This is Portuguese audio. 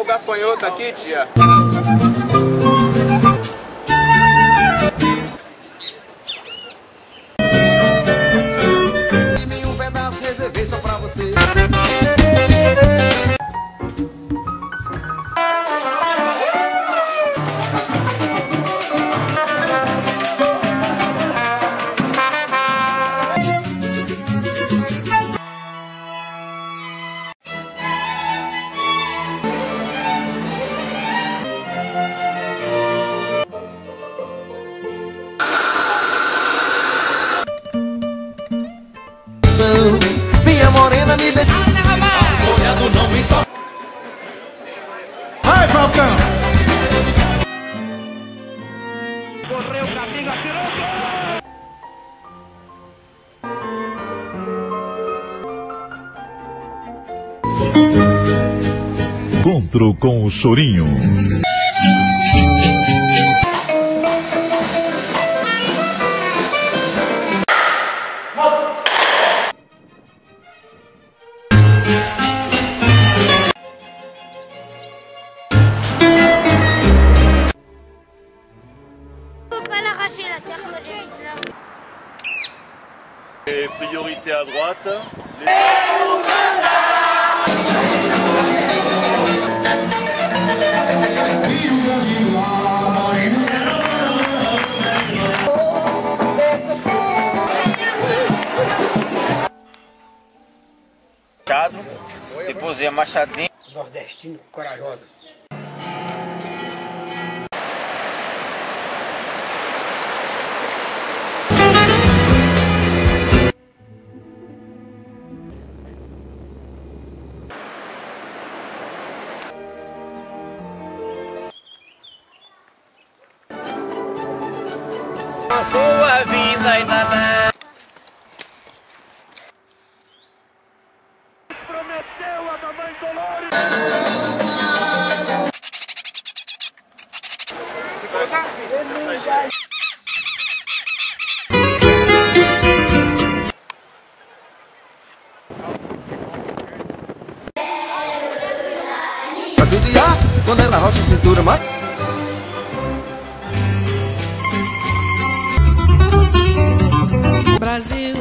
O gafanhoto aqui, tia. Morena me beijou. Não me toca. Vai, Falcão! Encontro com o Chorinho. Et priorité à droite. Machado, depois é machadinho. Nordestino corajosa. A sua vida ainda não. Pra judiar, quando ela rocha a cintura, mas. Brasil,